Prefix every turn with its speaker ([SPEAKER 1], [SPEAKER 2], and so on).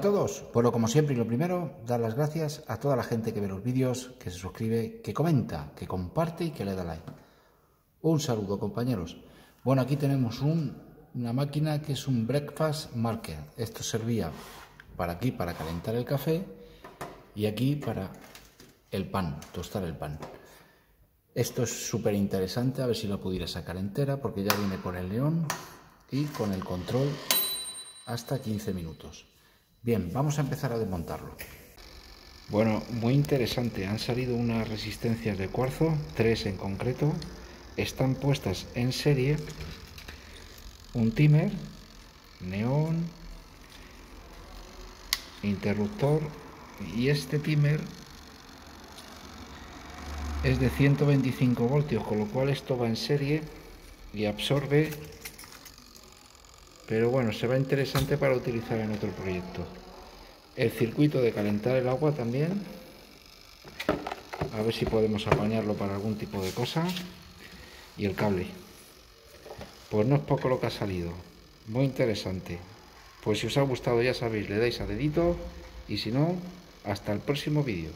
[SPEAKER 1] todos. Bueno, como siempre y lo primero, dar las gracias a toda la gente que ve los vídeos, que se suscribe, que comenta, que comparte y que le da like. Un saludo, compañeros. Bueno, aquí tenemos una máquina que es un breakfast market. Esto servía para aquí, para calentar el café y aquí para el pan, tostar el pan. Esto es súper interesante, a ver si la pudiera sacar entera, porque ya viene con el león y con el control hasta 15 minutos. Bien, vamos a empezar a desmontarlo. Bueno, muy interesante. Han salido unas resistencias de cuarzo, tres en concreto. Están puestas en serie. Un timer, neón, interruptor y este timer es de 125 voltios, con lo cual esto va en serie y absorbe pero bueno, se va interesante para utilizar en otro proyecto. El circuito de calentar el agua también. A ver si podemos apañarlo para algún tipo de cosa. Y el cable. Pues no es poco lo que ha salido. Muy interesante. Pues si os ha gustado ya sabéis, le dais a dedito. Y si no, hasta el próximo vídeo.